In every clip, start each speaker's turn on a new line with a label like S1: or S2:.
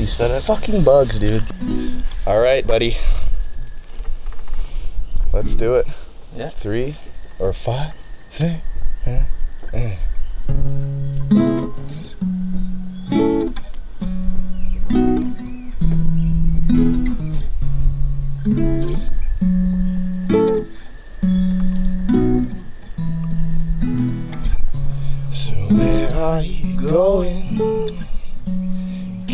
S1: These fucking bugs, dude. All right, buddy. Let's do it.
S2: Yeah.
S1: Three or five, six. eh, eh. So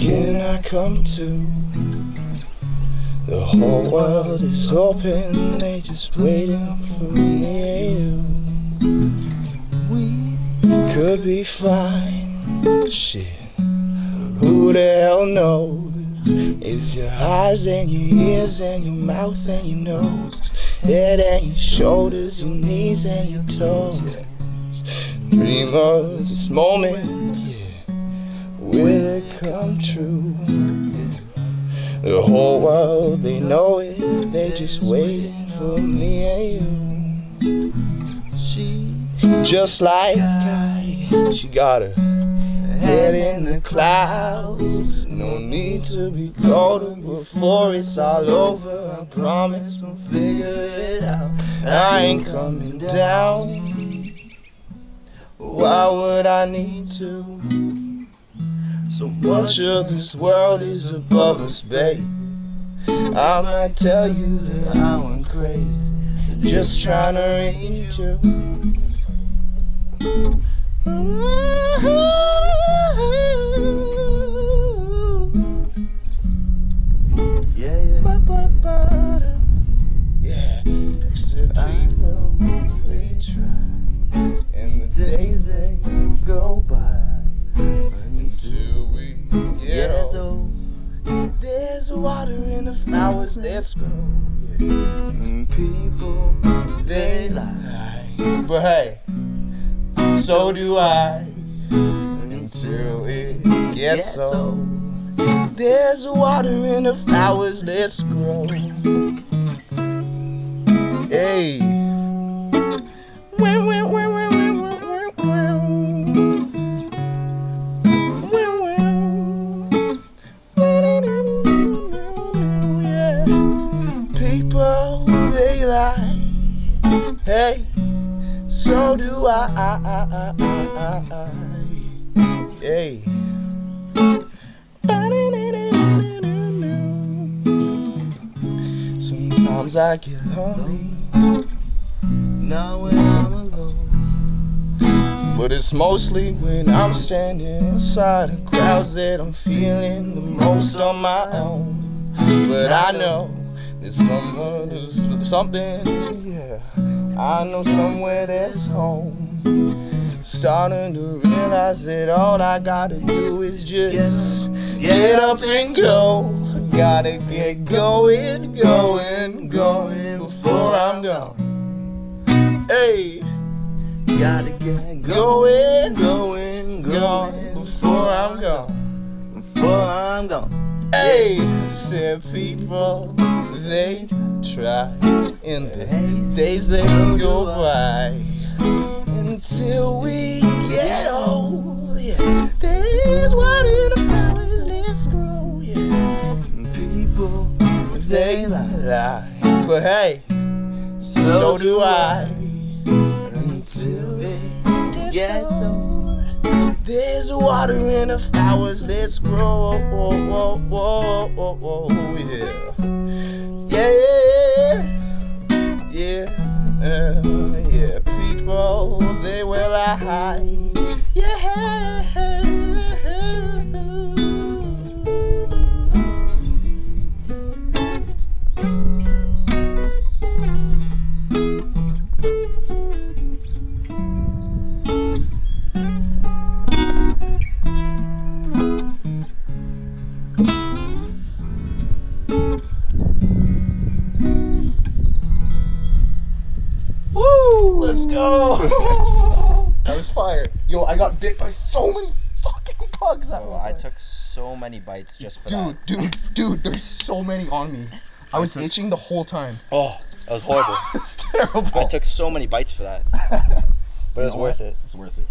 S1: Can I come to? The whole world is open, they just waiting for me. We could be fine. Shit, who the hell knows? It's your eyes and your ears and your mouth and your nose, head and your shoulders, your knees and your toes. Dream of this moment, true? The whole world, they know it, they just waiting for me and you. She, just like I, she got her head in the clouds. No need to be golden before it's all over. I promise we'll figure it out. I ain't coming down. Why would I need to? So much of this world is above us, babe. I might tell you that I went crazy, just trying to reach you.
S2: Yeah, yeah.
S1: Yeah, it's the people we try, and the days they go by until water in the flowers, let's. Yeah. And people, they lie. But hey, so do I. Until it gets old. There's water in the flowers, let's grow. They lie. Hey, so do I. Hey. Sometimes I get lonely.
S2: Now when I'm alone.
S1: But it's mostly when I'm standing inside the crowds that I'm feeling the most on my own. But I know there's someone who's something, yeah. I know somewhere that's home. Starting to realize that all I gotta do is just get up and go. Gotta get going, going, going before I'm gone. Hey.
S2: Gotta get
S1: Going, going, going before I'm gone.
S2: before I'm gone.
S1: Hey, said people, they try in the days that go by until we get old. Yeah, there's water in the flowers, let's grow. Yeah, people, they lie, but hey, so do I. Until it gets old. There's water in the flowers, let's grow. Whoa, whoa, whoa, whoa, whoa, yeah. Yeah, they. Yeah. Woo! Let's go. that was fire. Yo, I got bit by so many fucking bugs that
S2: Oh,
S1: one
S2: I took so many bites just for that.
S1: Dude, dude, dude, there's so many on me. I was itching the whole time.
S2: Oh, that was horrible.
S1: it's terrible.
S2: I took so many bites for that. But it was worth it.
S1: It's worth it.